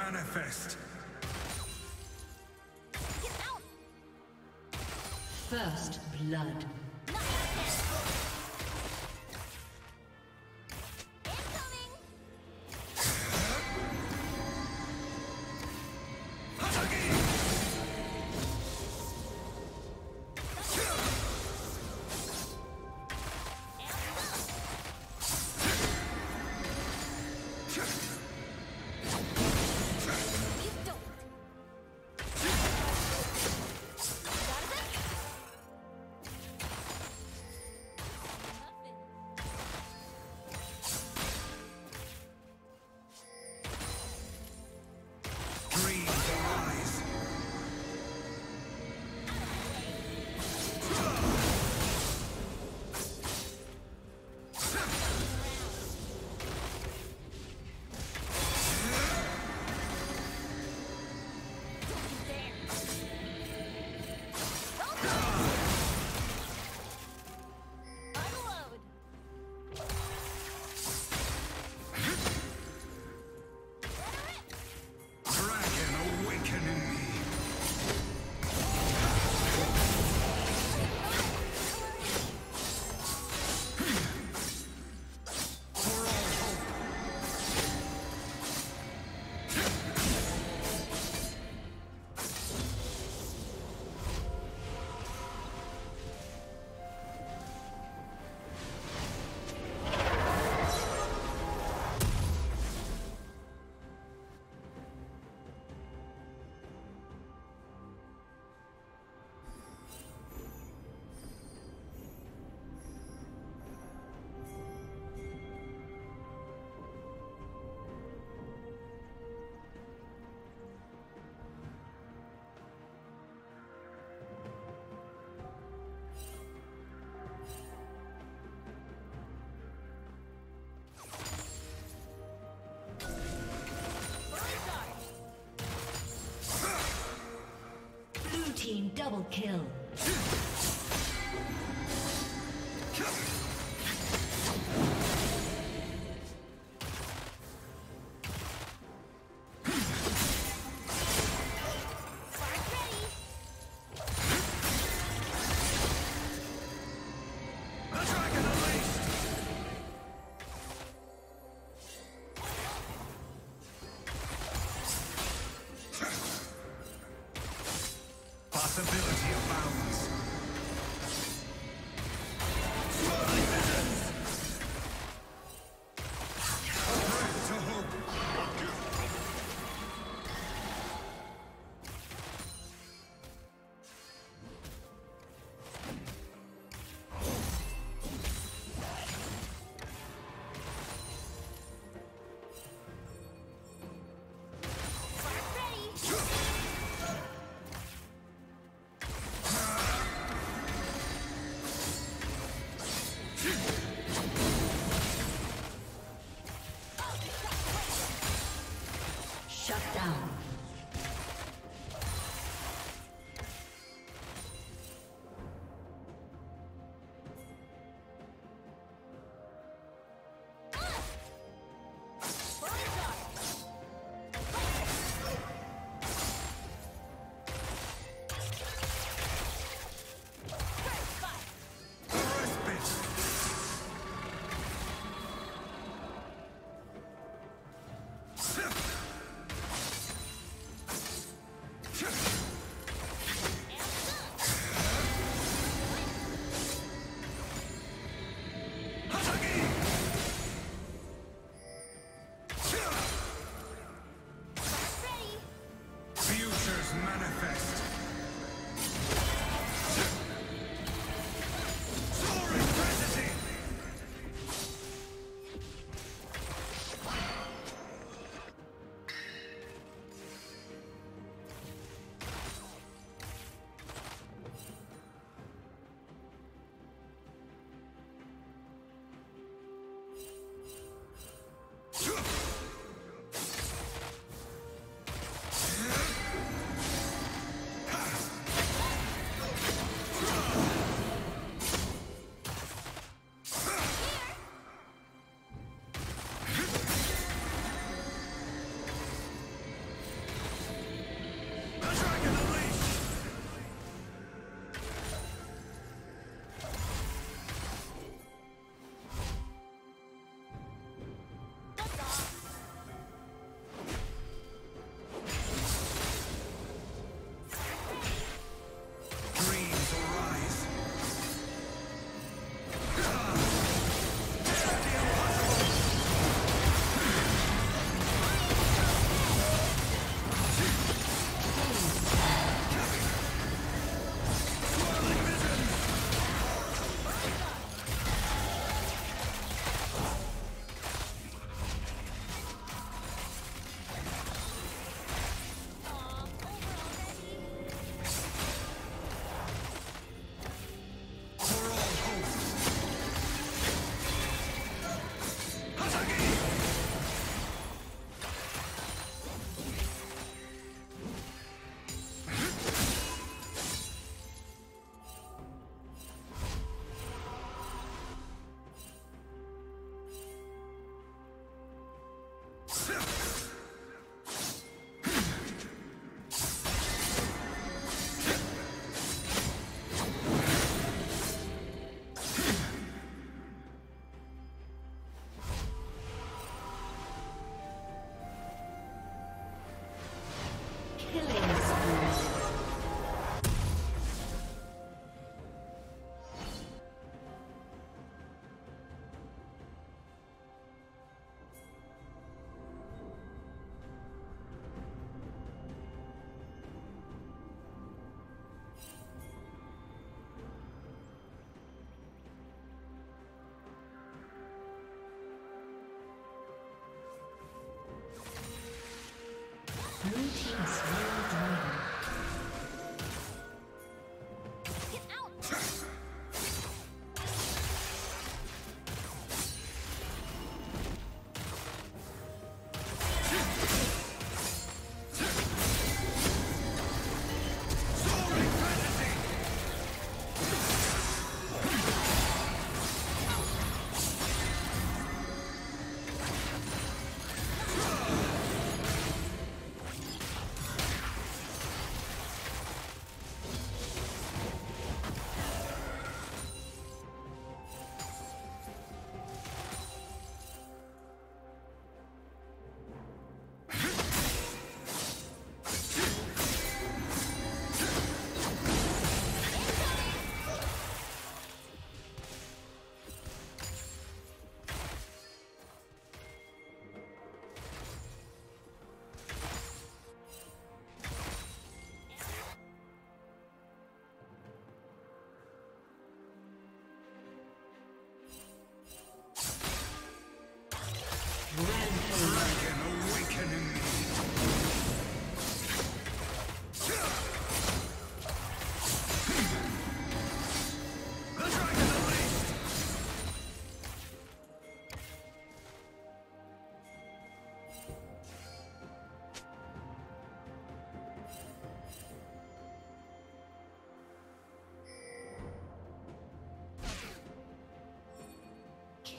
Manifest. First blood. Team double kill. responsibility. Shut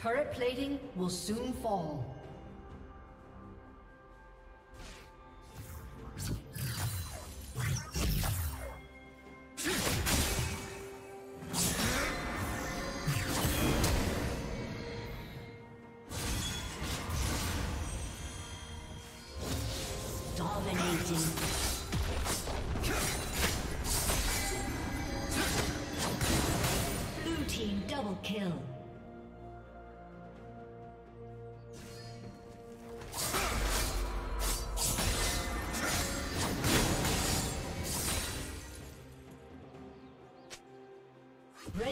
Turret plating will soon fall. Dominating. Blue team double kill.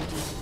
Executed.